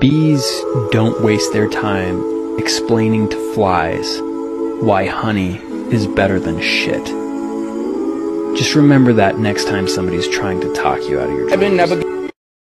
Bees don't waste their time explaining to flies why honey is better than shit. Just remember that next time somebody's trying to talk you out of your dreams.